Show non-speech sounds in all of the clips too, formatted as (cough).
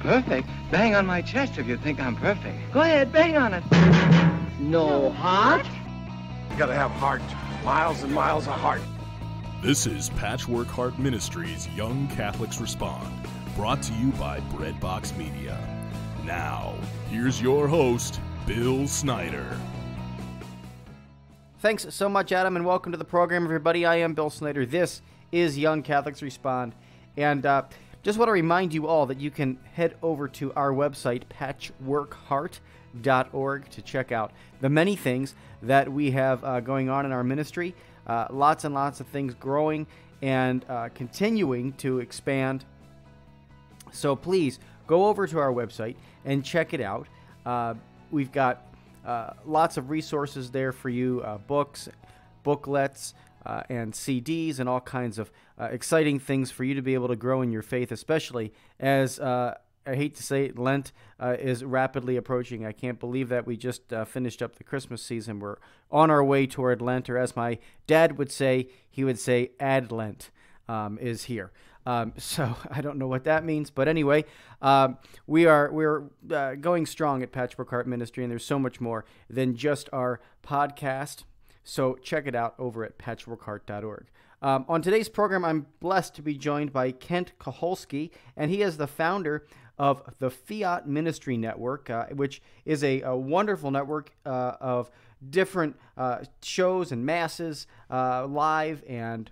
Perfect? Bang on my chest if you think I'm perfect. Go ahead, bang on it. No heart? You gotta have heart. Miles and miles of heart. This is Patchwork Heart Ministries Young Catholics Respond, brought to you by Breadbox Media. Now, here's your host, Bill Snyder. Thanks so much, Adam, and welcome to the program, everybody. I am Bill Snyder. This is Young Catholics Respond. And uh, just want to remind you all that you can head over to our website, patchworkheart.org, to check out the many things that we have uh, going on in our ministry. Uh, lots and lots of things growing and uh, continuing to expand. So please go over to our website and check it out. Uh, we've got uh, lots of resources there for you uh, books, booklets, uh, and CDs, and all kinds of uh, exciting things for you to be able to grow in your faith, especially as uh, I hate to say it, Lent uh, is rapidly approaching. I can't believe that we just finished up the Christmas season. We're on our way toward Lent, or as my dad would say, he would say, Ad Lent um, is here. Um, (laughs) so I don't know what that means, but anyway, um, we are we're uh, going strong at Patchwork Heart Ministry, and there's so much more than just our podcast. So check it out over at patchworkheart.org. Um, on today's program, I'm blessed to be joined by Kent Kuholski, and he is the founder of the Fiat Ministry Network, uh, which is a, a wonderful network uh, of different uh, shows and masses, uh, live and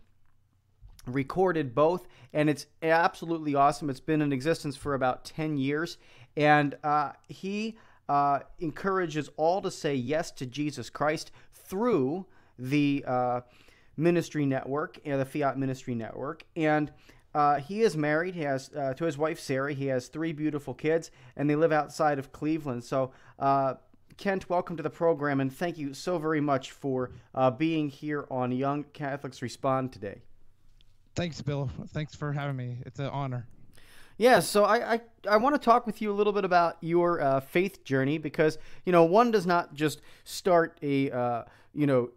recorded both, and it's absolutely awesome. It's been in existence for about 10 years, and uh, he uh, encourages all to say yes to Jesus Christ through the uh, ministry network, uh, the Fiat Ministry Network, and uh, he is married. He has uh, to his wife Sarah. He has three beautiful kids, and they live outside of Cleveland. So. Kent, welcome to the program, and thank you so very much for being here on Young Catholics Respond today. Thanks, Bill. Thanks for having me. It's an honor. Yeah, so I, I, I want to talk with you a little bit about your uh, faith journey because you know one does not just start a uh, you know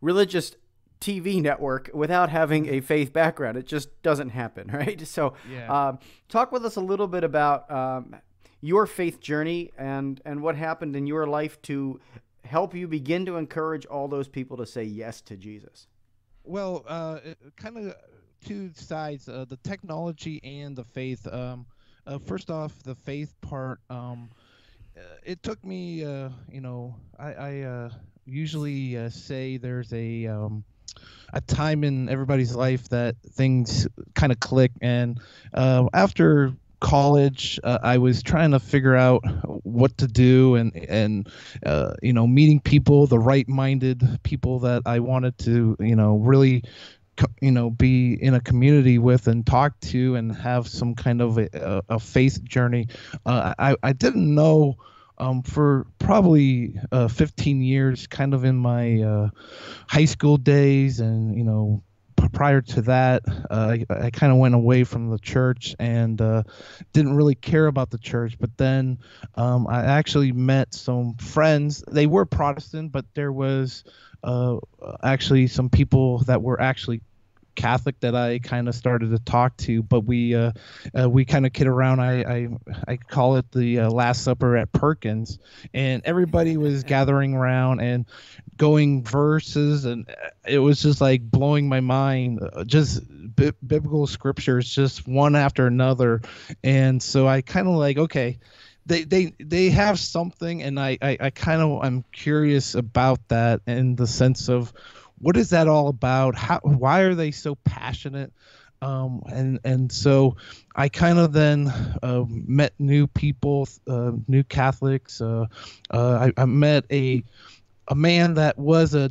religious TV (laughs) network without having a faith background. It just doesn't happen, (laughs) right? So, yeah. um, talk with us a little bit about um, your faith journey and and what happened in your life to help you begin to encourage all those people to say yes to Jesus. Well, uh, kind of two sides: uh, the technology and the faith. Um, uh, first off, the faith part. Um, uh, it took me, uh, you know, I, I uh, usually say there's a um, a time in everybody's life that things kind of click, and after college uh, i was trying to figure out what to do and and uh, you know meeting people the right minded people that i wanted to you know really you know be in a community with and talk to and have some kind of a, a faith journey uh, I, I didn't know um, for probably uh, 15 years kind of in my uh, high school days and you know prior to that, uh, I, I kind of went away from the church and uh, didn't really care about the church. But then um, I actually met some friends. They were Protestant, but there was uh, actually some people that were actually Catholic that I kind of started to talk to, but we uh, uh, we kind of kid around. I, I I call it the uh, Last Supper at Perkins, and everybody was gathering around and going verses, and it was just like blowing my mind. Uh, just bi- biblical scriptures, just one after another, and so I kind of like okay they they they have something and i i, I kind of i'm curious about that in the sense of what is that all about? How why are they so passionate? Um, and and so I kind of then uh, met new people, uh, new Catholics. Uh, uh I, I, met a a man that was a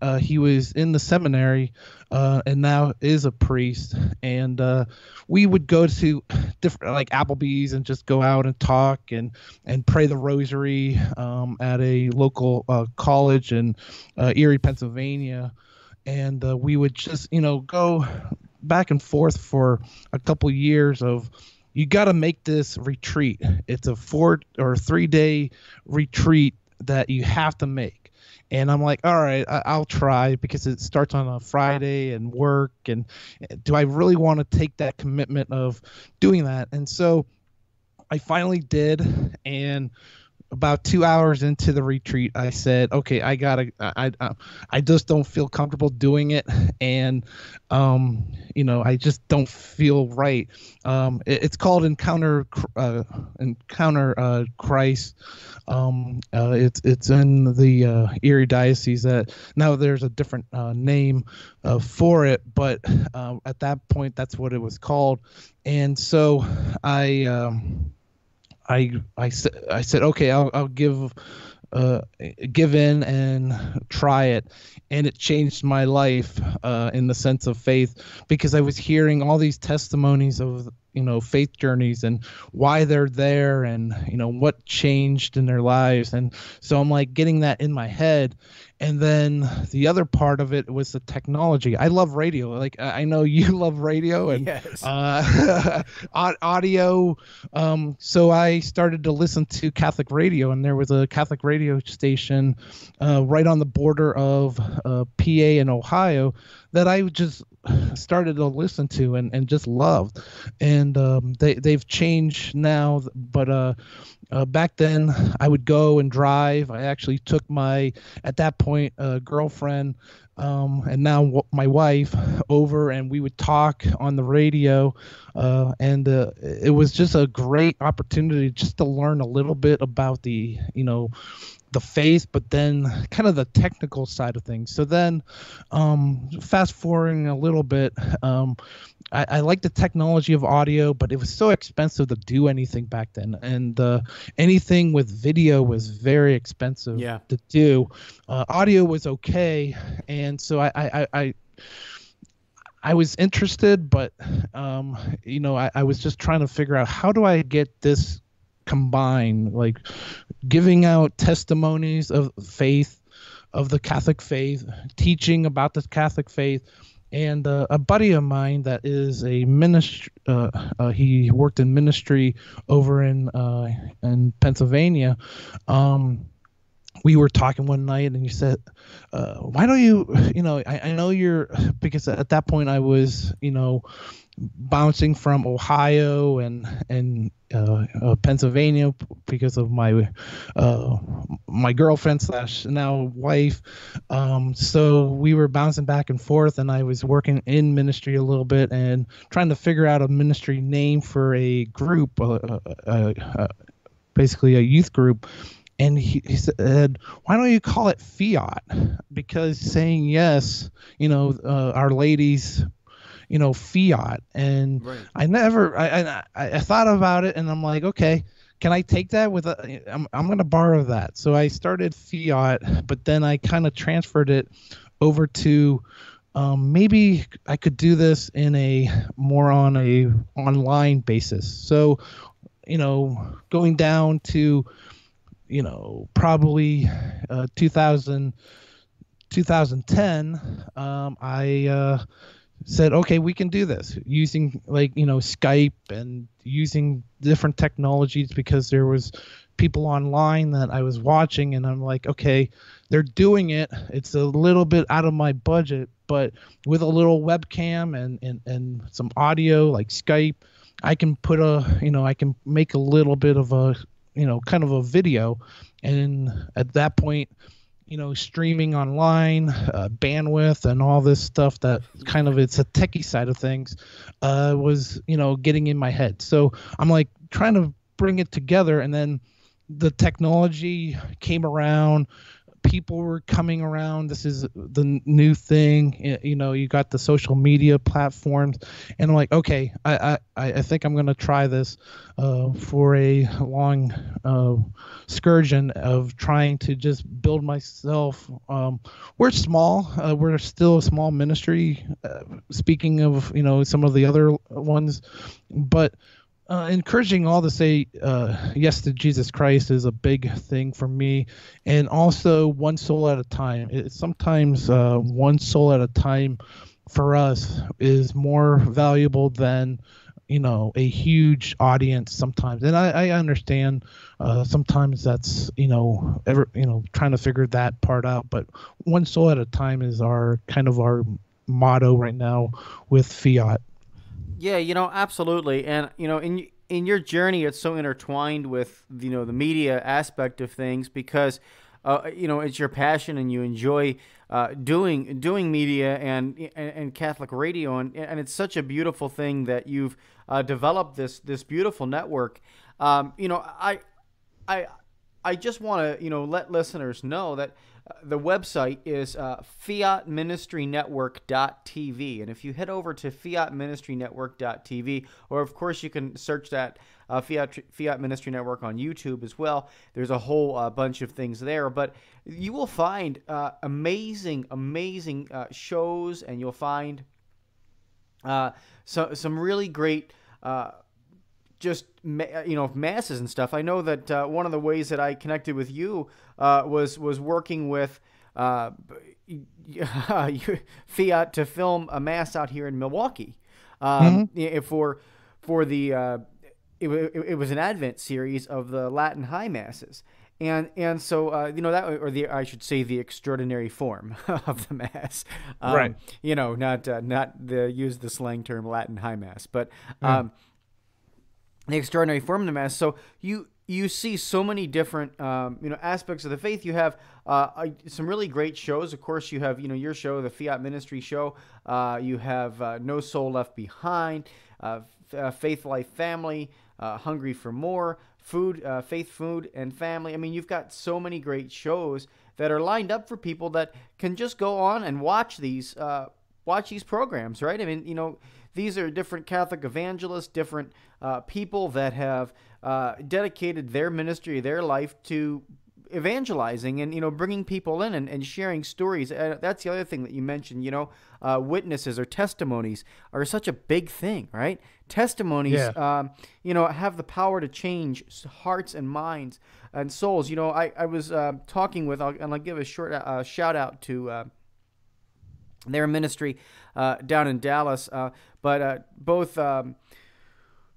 uh, he was in the seminary uh, and now is a priest. And uh, we would go to different like applebee's and just go out and talk and and pray the rosary um, at a local uh, college in uh, erie pennsylvania. And uh, we would just you know go back and forth for a couple years of you got to make this retreat. It's a four or three day retreat that you have to make and I'm like, all right, I- will try because it starts on a Friday and work. And do I really want to take that commitment of doing that? And so I finally did, and about two hours into the retreat, I said, "Okay, I gotta. I, I, I just don't feel comfortable doing it, and, um, you know, I just don't feel right. Um, it, it's called Encounter, uh, Encounter uh, Christ. Um, uh, it's it's in the uh, Erie diocese. That now there's a different uh, name uh, for it, but uh, at that point, that's what it was called. And so I. Um, I I said I said okay I'll I'll give uh, give in and try it and it changed my life uh, in the sense of faith because I was hearing all these testimonies of you know faith journeys and why they're there and you know what changed in their lives. And so i'm like getting that in my head. And then the other part of it was the technology. I love radio. Like i know (laughs) you love radio and yes. uh, (laughs) audio. Um, so i started to listen to catholic radio and there was a catholic radio station uh, right on the border of uh, pa and ohio that i just started to listen to and, and just loved. And um, they, they've changed now but uh, uh, back then i would go and drive. I actually took my at that point uh, girlfriend um, and now w- my wife over and we would talk on the radio uh, and uh, it was just a great opportunity just to learn a little bit about the you know the faith, but then kind of the technical side of things. So then, um, fast forwarding a little bit, um, I, I like the technology of audio, but it was so expensive to do anything back then, and uh, anything with video was very expensive yeah. to do. Uh, audio was okay, and so I, I, I I was interested, but um, you know, I, I, was just trying to figure out how do I get this combined, like giving out testimonies of faith, of the Catholic faith, teaching about the Catholic faith. And uh, a buddy of mine that is a ministry, uh, uh, he worked in ministry over in uh, in Pennsylvania. Um, we were talking one night and you said uh, why don't you you know I, I know you're because at that point i was you know bouncing from Ohio and and uh, uh, Pennsylvania because of my uh, my girlfriend slash now wife. Um, so we were bouncing back and forth, and I was working in ministry a little bit and trying to figure out a ministry name for a group, uh, uh, basically a youth group. And he, he, said, "Why don't you call it Fiat? Because saying yes, you know, Our Lady's you know, fiat. And right. I never, I, I, I thought about it, and I'm like, okay, can I take that with a? I'm, I'm going to borrow that. So I started fiat, but then I kind of transferred it over to. Um, maybe I could do this in a more on a online basis. So, you know, going down to, you know, probably uh, 2000, 2010, um, I uh, said, okay, we can do this using like you know Skype and using different technologies because there was people online that I was watching and I'm like, okay, they're doing it. It's a little bit out of my budget, but with a little webcam and and and some audio like Skype, I can put a you know I can make a little bit of a you know kind of a video, and at that point you know, streaming online, uh, bandwidth, and all this stuff that kind of it's a techie side of things, uh, was you know getting in my head. So I'm like trying to bring it together, and then the technology came around people were coming around. This is the new thing. You know, you got the social media platforms, and I'm like, okay, I I, I think I'm gonna try this uh, for a long uh, excursion of trying to just build myself. Um, we're small. Uh, we're still a small ministry. Uh, speaking of you know some of the other ones, but uh, encouraging all to say uh, yes to Jesus Christ is a big thing for me, and also one soul at a time. It, sometimes uh, one soul at a time for us is more valuable than you know a huge audience sometimes. And i, I understand uh, sometimes that's you know ever you know trying to figure that part out. But one soul at a time is our kind of our motto right now with fiat yeah, you know, absolutely, and you know, and in your journey, it's so intertwined with you know the media aspect of things because uh, you know it's your passion and you enjoy uh, doing doing media and, and, and Catholic radio and and it's such a beautiful thing that you've uh, developed this this beautiful network. Um, you know, I I I just want to you know let listeners know that the website is uh, fiatministrynetwork.tv. And if you head over to fiatministrynetwork.tv, or of course you can search that uh, Fiat, Fiat Ministry Network on YouTube as well, there's a whole uh, bunch of things there. But you will find uh, amazing, amazing uh, shows, and you'll find uh, so, some really great just you know masses and stuff. I know that uh, one of the ways that I connected with you uh, was was working with uh, (laughs) Fiat to film a mass out here in Milwaukee um, mm-hmm. for for the uh, it, it, was an Advent series of the Latin High Masses. And and so uh, you know that or the I should say the extraordinary form (laughs) of the mass, um, right? You know, not uh, not the use the slang term Latin High Mass, but mm. The extraordinary form of the mass. So you you see so many different um, you know aspects of the faith. You have uh, some really great shows. Of course, you have you know your show, the Fiat Ministry Show. Uh, you have uh, No Soul Left Behind, uh, uh, Faith Life Family, uh, Hungry for More, Food, Faith Food and Family. I mean, you've got so many great shows that are lined up for people that can just go on and watch these watch these programs, right? I mean, you know these are different Catholic evangelists, different uh, people that have uh, dedicated their ministry, their life to evangelizing and you know bringing people in and, and sharing stories. Uh, that's the other thing that you mentioned you know uh, witnesses or testimonies are such a big thing right? Testimonies yeah. um, you know have the power to change hearts and minds and souls. You know i, I was uh, talking with I'll, and i'll give a short uh, shout out to uh, their ministry uh, down in Dallas. Uh, but uh, both um,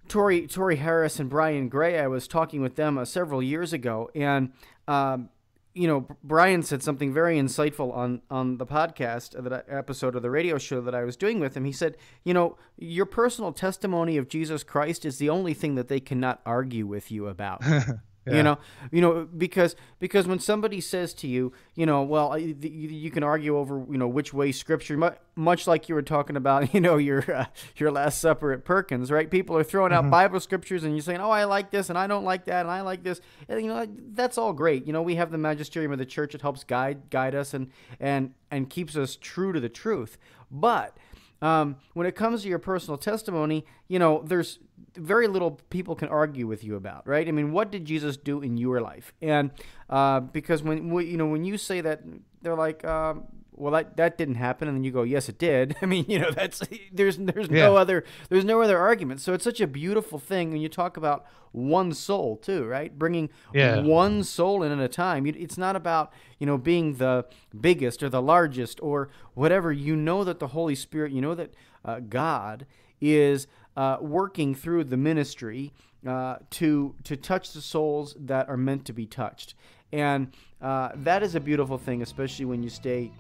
Tori Harris and Brian Gray, I was talking with them uh, several years ago, and um, you know, Brian said something very insightful on on the podcast, that episode of the radio show that I was doing with him. He said, you know, your personal testimony of Jesus Christ is the only thing that they cannot argue with you about. (laughs) Yeah. You know, you know, because because when somebody says to you, you know, well, you, you can argue over, you know, which way Scripture, much like you were talking about, (laughs) you know, your uh, your Last Supper at Perkins, right? People are throwing out mm-hmm. Bible scriptures, and you're saying, oh, I like this, and I don't like that, and I like this, and, you know, that's all great. You know, we have the magisterium of the church; it helps guide guide us and and and keeps us true to the truth, but um, when it comes to your personal testimony, you know, there's very little people can argue with you about, right? I mean, what did Jesus do in your life? And uh, because when you know when you say that, they're like, um, well, that that didn't happen, and then you go, yes, it did. (laughs) I mean, you know, that's (laughs) there's there's yeah. no other there's no other argument. So it's such a beautiful thing when you talk about one soul too, right? Bringing yeah. one soul in at a time. It's not about you know being the biggest or the largest or whatever. You know that the Holy Spirit, you know that uh, God is uh, working through the ministry uh, to to touch the souls that are meant to be touched, and uh, that is a beautiful thing, especially when you stay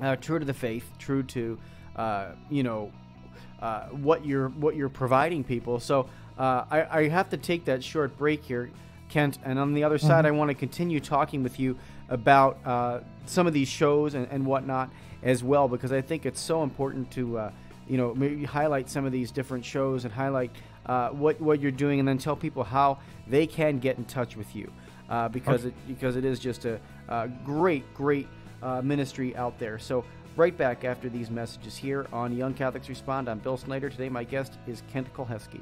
uh, true to the faith, true to uh, you know uh, what you're what you're providing people. So uh, I, I, have to take that short break here, Kent. And on the other mm-hmm. side, I want to continue talking with you about uh, some of these shows and, and whatnot as well, because I think it's so important to uh, you know maybe highlight some of these different shows and highlight what what you're doing, and then tell people how they can get in touch with you. because okay. it because it is just a, a great great uh, ministry out there. So, right back after these messages here on Young Catholics Respond. I'm Bill Snyder. Today, my guest is Kent Kuholski.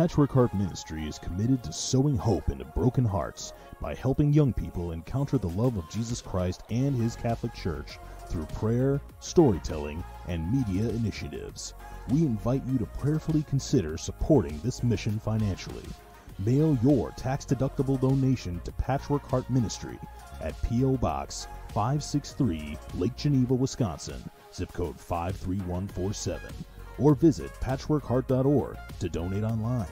Patchwork Heart Ministry is committed to sowing hope into broken hearts by helping young people encounter the love of Jesus Christ and His Catholic Church through prayer, storytelling, and media initiatives. We invite you to prayerfully consider supporting this mission financially. Mail your tax-deductible donation to Patchwork Heart Ministry at P.O. Box 563, Lake Geneva, Wisconsin, zip code 53147, or visit patchworkheart.org to donate online.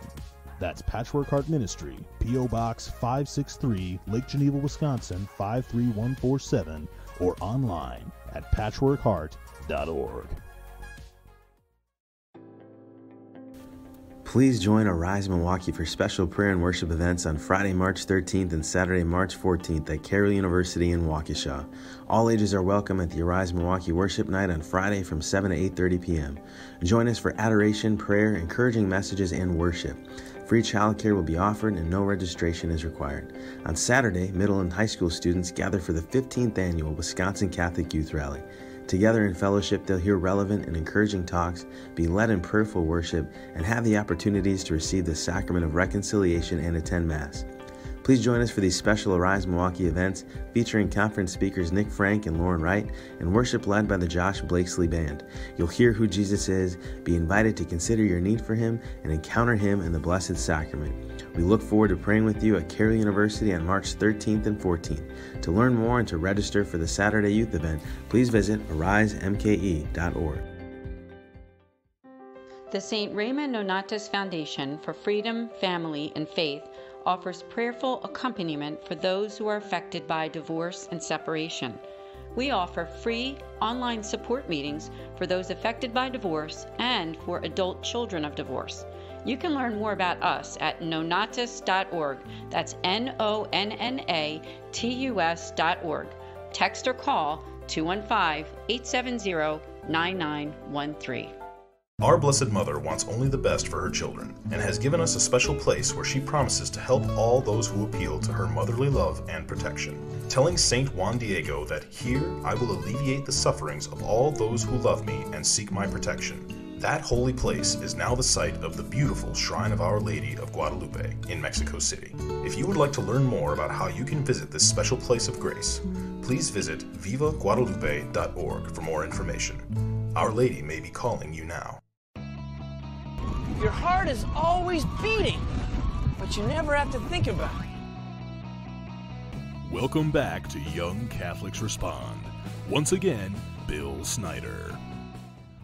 That's Patchwork Heart Ministry, P.O. Box 563, Lake Geneva, Wisconsin 53147, or online at patchworkheart.org. Please join Arise Milwaukee for special prayer and worship events on Friday, March 13th and Saturday, March 14th at Carroll University in Waukesha. All ages are welcome at the Arise Milwaukee Worship Night on Friday from 7 to 8:30 p.m. Join us for adoration, prayer, encouraging messages, and worship. Free childcare will be offered and no registration is required. On Saturday, middle and high school students gather for the 15th annual Wisconsin Catholic Youth Rally. Together in fellowship, they'll hear relevant and encouraging talks, be led in prayerful worship, and have the opportunities to receive the sacrament of reconciliation and attend Mass. Please join us for these special Arise Milwaukee events featuring conference speakers Nick Frank and Lauren Wright and worship led by the Josh Blakesley Band. You'll hear who Jesus is, be invited to consider your need for Him, and encounter Him in the Blessed Sacrament. We look forward to praying with you at Carroll University on March 13th and 14th. To learn more and to register for the Saturday youth event, please visit arisemke.org. The St. Raymond Nonnatus Foundation for Freedom, Family, and Faith offers prayerful accompaniment for those who are affected by divorce and separation. We offer free online support meetings for those affected by divorce and for adult children of divorce. You can learn more about us at nonnatus.org. That's N O N N A T U S.org. Text or call 215 870 9913. Our Blessed Mother wants only the best for her children and has given us a special place where she promises to help all those who appeal to her motherly love and protection. Telling Saint Juan Diego that here I will alleviate the sufferings of all those who love me and seek my protection. That holy place is now the site of the beautiful Shrine of Our Lady of Guadalupe in Mexico City. If you would like to learn more about how you can visit this special place of grace, please visit vivaguadalupe.org for more information. Our Lady may be calling you now. Your heart is always beating, but you never have to think about it. Welcome back to Young Catholics Respond. Once again, Bill Snyder.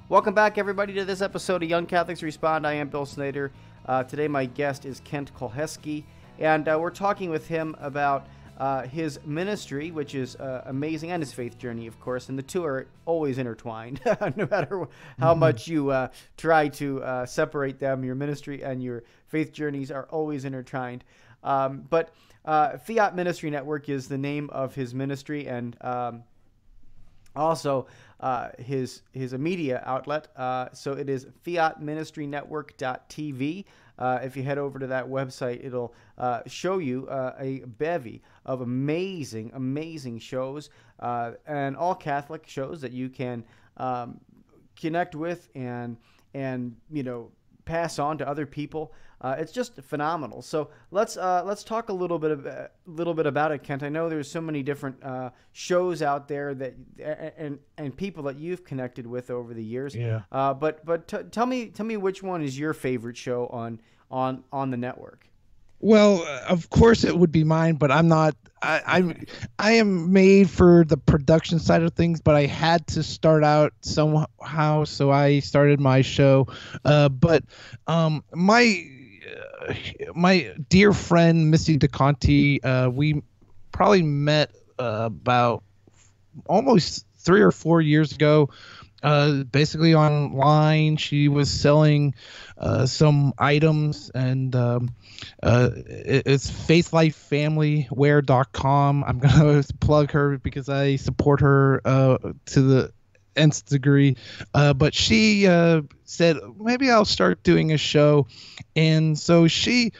Welcome back, everybody, to this episode of Young Catholics Respond. I am Bill Snyder. Uh, today, my guest is Kent Kuholski, and uh, we're talking with him about uh, his ministry, which is uh, amazing, and his faith journey, of course. And the two are always intertwined, (laughs) no matter how mm-hmm. much you uh, try to uh, separate them. Your ministry and your faith journeys are always intertwined. Um, but Fiat Ministry Network is the name of his ministry, and um, also uh, his his media outlet. Uh, so it is fiatministrynetwork.tv. Uh, if you head over to that website, it'll uh, show you uh, a bevy of amazing, amazing shows uh, and all Catholic shows that you can um, connect with and and you know pass on to other people. Uh, it's just phenomenal. So let's uh, let's talk a little bit of a little bit about it, Kent. I know there's so many different uh, shows out there that and and people that you've connected with over the years. Yeah. Uh, but but t- tell me tell me which one is your favorite show on on on the network. Well, of course it would be mine, but I'm not. I, I I am made for the production side of things, but I had to start out somehow, so I started my show. Uh, but um, my my dear friend Missy DeConti, uh, we probably met uh, about almost three or four years ago. Uh, basically online, she was selling uh, some items, and um, uh, it, it's faithlifefamilywear.com. I'm gonna (laughs) plug her because I support her uh, to the nth degree. Uh, but she uh, said maybe I'll start doing a show, and so she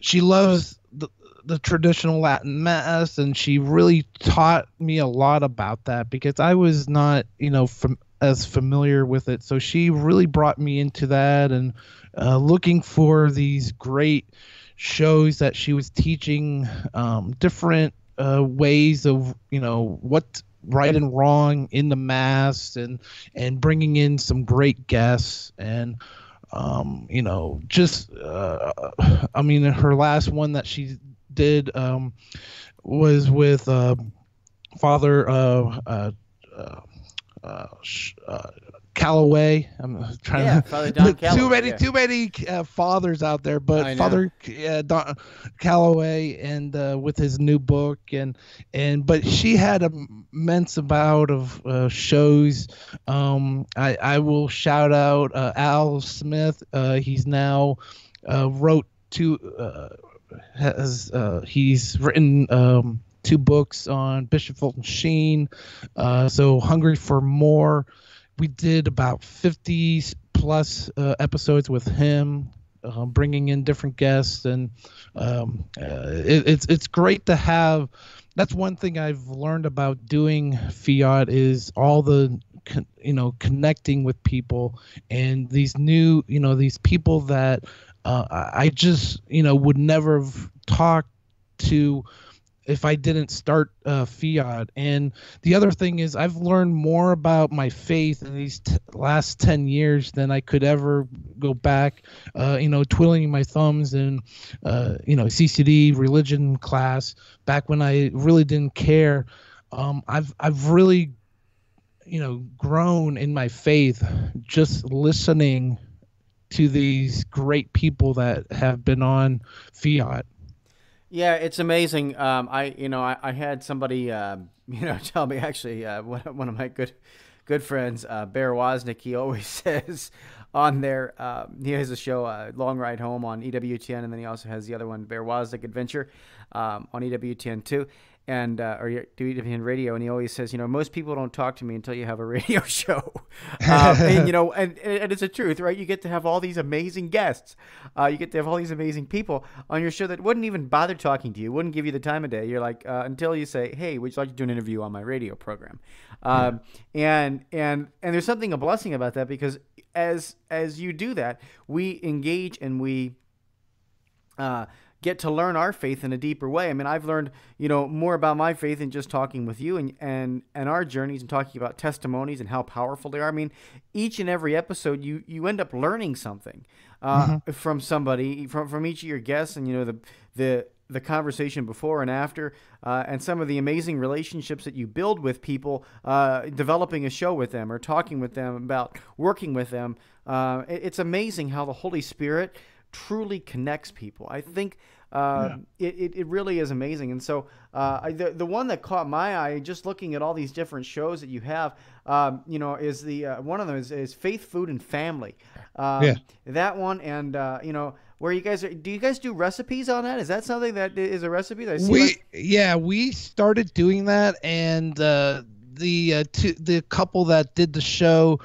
she loves the, the traditional Latin mass, and she really taught me a lot about that because I was not you know from as familiar with it. So she really brought me into that and uh, looking for these great shows that she was teaching um, different uh, ways of you know what right and wrong in the mass and and bringing in some great guests and um, you know just uh, I mean her last one that she did um, was with uh, Father uh, uh, uh, uh Calloway. I'm trying Yeah, to Father Don (laughs) too many yeah. too many uh, fathers out there, but know. Father uh, Don Calloway and uh, with his new book and and but she had a immense amount of uh, shows. Um, I I will shout out uh, Al Smith. Uh, he's now uh, wrote two. Uh, has uh, he's written um, two books on Bishop Fulton Sheen. Uh, so hungry for more. We did about 50 plus uh, episodes with him, uh, bringing in different guests, and um, uh, it, it's it's great to have. That's one thing I've learned about doing Fiat is all the con- you know connecting with people and these new you know these people that uh, I I just you know would never have talked to if I didn't start uh, Fiat. And the other thing is, I've learned more about my faith in these t- last 10 years than I could ever go back, uh, you know, twiddling my thumbs in, uh, you know, CCD religion class back when I really didn't care. Um, I've, I've really, you know, grown in my faith just listening to these great people that have been on Fiat. Yeah, it's amazing. Um, I you know I, I had somebody um, (laughs) you know tell me actually uh, (laughs) one, of my good good friends uh, Bear Woznick. He (laughs) always says on there um, he has a show uh, Long Ride Home on EWTN, and then he also has the other one Bear Woznick Adventure um, on EWTN too. And uh, or you- do EWTN Radio, and he always says, you know, most people don't talk to me until you have a (laughs) radio show, um, and you know, and, and it's a truth, right? You get to have all these amazing guests, uh, you get to have all these amazing people on your show that wouldn't even bother talking to you, wouldn't give you the time of day. You're like uh, until you say, "Hey, would you like to do an interview on my radio program?" Um, And and and there's something a blessing about that because as as you do that, we engage and we uh, get to learn our faith in a deeper way. I mean, I've learned, you know, more about my faith in just talking with you and and and our journeys and talking about testimonies and how powerful they are. I mean, each and every episode, you you end up learning something uh, from somebody from from each of your guests, and you know the the the conversation before and after, uh, and some of the amazing relationships that you build with people, uh, developing a show with them or talking with them about working with them. Uh, it- it's amazing how the Holy Spirit truly connects people. I think uh, it, it, it really is amazing. And so uh, I, the, the one that caught my eye, just looking at all these different shows that you have, um, you know, is the uh, one of them is, is Faith, Food, and Family. Um, Yeah. That one, and uh, you know, where you guys are, do you guys do recipes on that? Is that something that is a recipe that I see? we like- yeah we started doing that and uh the uh two, the couple that did the show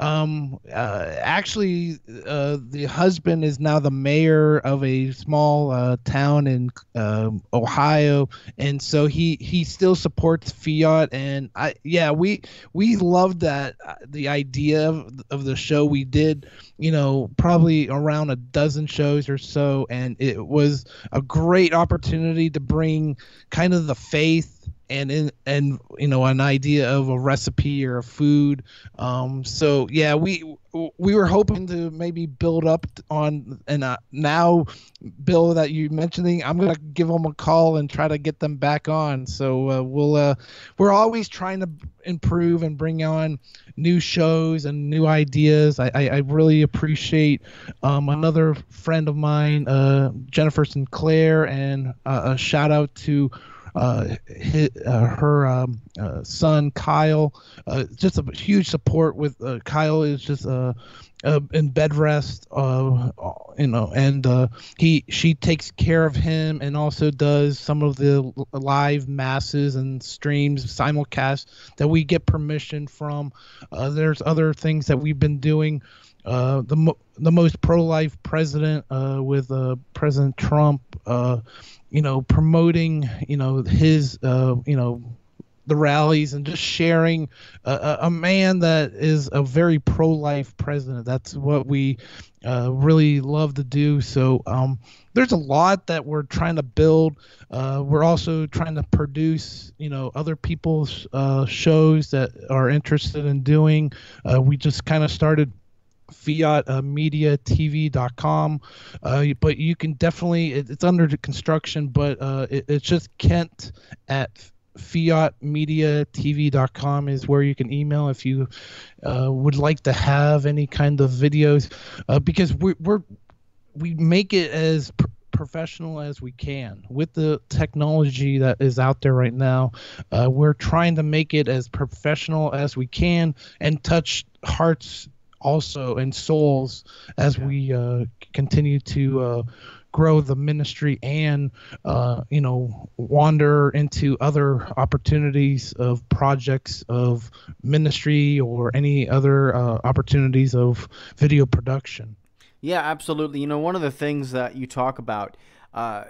um uh actually uh the husband is now the mayor of a small uh town in um ohio. And so he he still supports fiat. And i yeah we we loved that uh, the idea of, of the show. We did you know probably around a dozen shows or so. And it was a great opportunity to bring kind of the faith and in and you know an idea of a recipe or a food. Um so yeah we we were hoping to maybe build up on and uh, now bill that you mentioning i'm gonna give them a call and try to get them back on. So uh, we'll uh we're always trying to improve and bring on new shows and new ideas. I i, I really appreciate um another friend of mine uh jennifer sinclair and uh, a shout out to uh, hi uh, her um, uh, son Kyle. Uh, just a huge support with uh, Kyle is just in bed rest, you know, and he she takes care of him and also does some of the live masses and streams simulcast that we get permission from. There's other things that we've been doing. Uh, the mo- the most pro life president uh, with uh, President Trump. Uh, you know, promoting, you know, his, uh, you know, the rallies and just sharing a, a, man that is a very pro-life president. That's what we really love to do. So um, there's a lot that we're trying to build. We're also trying to produce, you know, other people's shows that are interested in doing. We just kind of started fiat uh, but you can definitely it, it's under construction but uh, it, it's just kent at fiatmediatv.com is where you can email if you uh, would like to have any kind of videos. Uh, because we, we're we make it as pr- professional as we can. With the technology that is out there right now uh, we're trying to make it as professional as we can and touch hearts also and souls as yeah. we uh, continue to uh, grow the ministry and uh, you know wander into other opportunities of projects of ministry or any other uh, opportunities of video production. Yeah absolutely. You know one of the things that you talk about uh,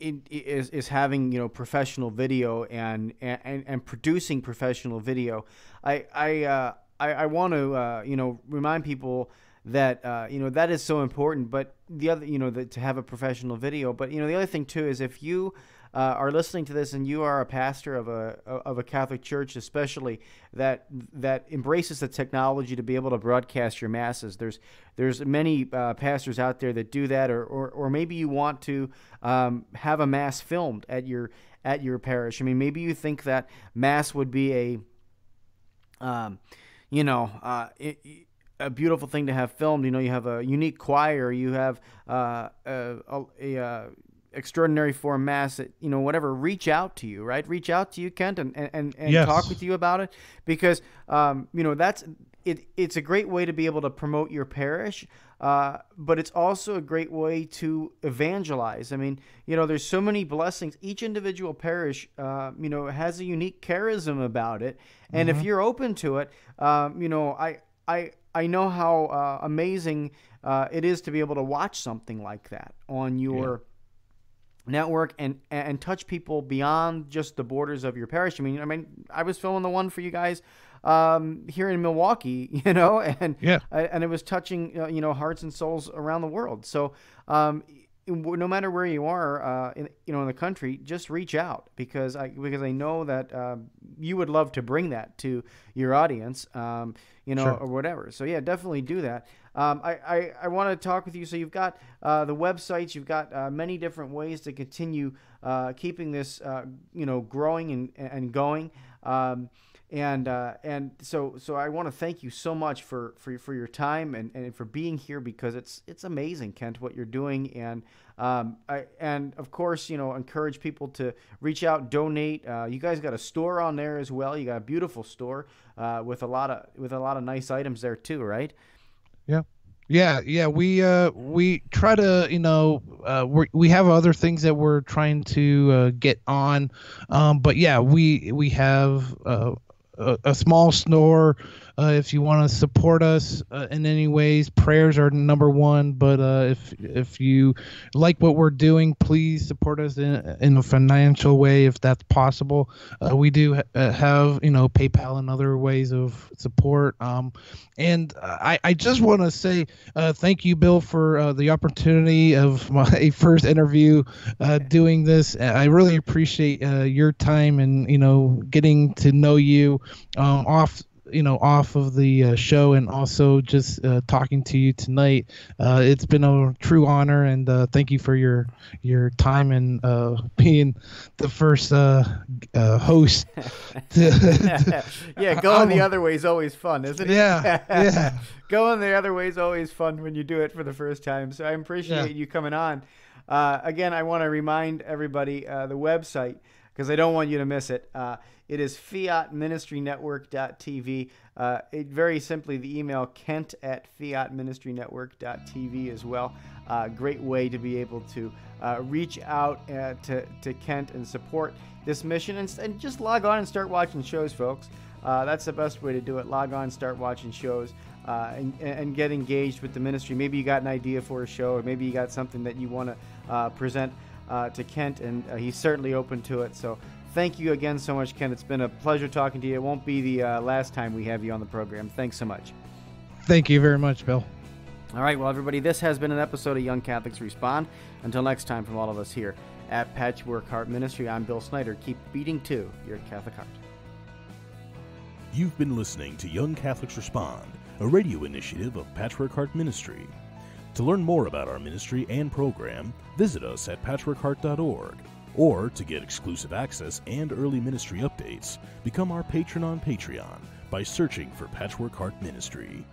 is is having you know professional video and and, and producing professional video. I i uh, I, I want to uh, you know remind people that uh, you know that is so important. But the other, you know, the, to have a professional video. But you know, the other thing too is if you uh, are listening to this and you are a pastor of a of a Catholic church, especially that that embraces the technology to be able to broadcast your masses. There's there's many uh, pastors out there that do that, or or, or maybe you want to um, have a mass filmed at your at your parish. I mean, maybe you think that mass would be a um, you know, uh, it, a beautiful thing to have filmed. You know, you have a unique choir, you have uh, a, a, a, uh, extraordinary form mass. That, you know, whatever. Reach out to you, right? Reach out to you, Kent, and and, and yes. talk with you about it because um, you know that's it. It's a great way to be able to promote your parish. Uh, but it's also a great way to evangelize. I mean, you know, there's so many blessings. Each individual parish, uh, you know, has a unique charism about it, and mm-hmm. if you're open to it, um, you know, I, I, I know how uh, amazing uh, it is to be able to watch something like that on your yeah. network and and touch people beyond just the borders of your parish. I mean, I mean, I was filming the one for you guys um, here in Milwaukee, (laughs) you know, and yeah, and it was touching uh, you know hearts and souls around the world. So. Um, no matter where you are, uh, in, you know, in the country, just reach out because I because I know that uh, you would love to bring that to your audience, um, you know, sure. or whatever. So yeah, definitely do that. Um, I, I, I want to talk with you. So you've got uh, the websites, you've got uh, many different ways to continue uh, keeping this, uh, you know, growing and and going. Um, and uh, and so so I want to thank you so much for for, for your time and, and for being here because it's it's amazing Kent what you're doing. And um, I, and of course you know encourage people to reach out donate. Uh, you guys got a store on there as well. You got a beautiful store uh, with a lot of with a lot of nice items there too right? Yeah. Yeah, yeah, we uh we try to you know uh we we have other things that we're trying to uh, get on, um but yeah we we have uh a, small store uh, if you want to support us uh, in any ways, prayers are number one. But uh, if if you like what we're doing, please support us in, in a financial way if that's possible. Uh, we do ha- uh, have you know PayPal and other ways of support. Um, and I, I just want to say uh, thank you, Bill, for the opportunity of (laughs) my first interview doing this. I really appreciate your time and you know getting to know you um, off you know off of the uh, show and also just uh, talking to you tonight. Uh, it's been a true honor and uh, thank you for your your time and uh, (laughs) being the first uh, host. (laughs) To, (laughs) to, yeah, going the other way is always fun, isn't it? Yeah, yeah. going the other way is always fun when you do it for the first time. So I appreciate yeah. you coming on. again, I want to remind everybody the website because I don't want you to miss it. It is fiatministrynetwork.tv. Uh, it, very simply, the email kent at fiatministrynetwork.tv as well. Uh, great way to be able to uh, reach out uh, to, to Kent and support this mission and, and, just log on and start watching shows, folks. Uh, that's the best way to do it. Log on, start watching shows. Uh, and, and, get engaged with the ministry. Maybe you got an idea for a show, or maybe you got something that you want to uh, present uh, to Kent, and uh, he's certainly open to it. So thank you again so much, Ken. It's been a pleasure talking to you. It won't be the uh, last time we have you on the program. Thanks so much. Thank you very much, Bill. All right, well, everybody, this has been an episode of Young Catholics Respond. Until next time, from all of us here at Patchwork Heart Ministry, I'm Bill Snyder. Keep beating to your Catholic heart. You've been listening to Young Catholics Respond, a radio initiative of Patchwork Heart Ministry. To learn more about our ministry and program, visit us at patchworkheart.org. Or to get exclusive access and early ministry updates, become our patron on Patreon by searching for Patchwork Heart Ministry.